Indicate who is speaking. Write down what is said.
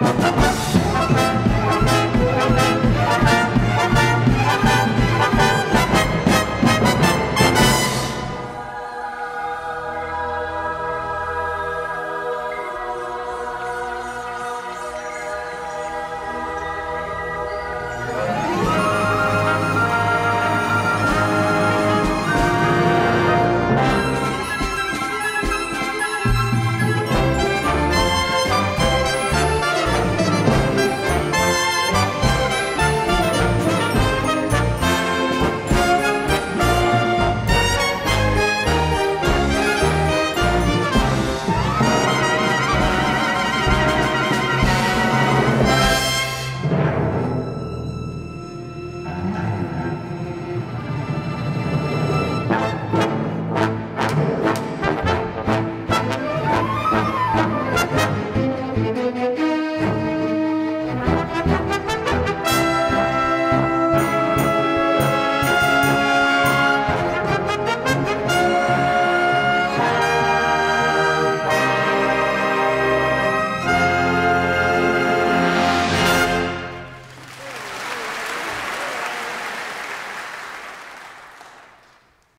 Speaker 1: Música